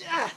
Yeah.